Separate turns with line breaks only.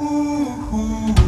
Ooh.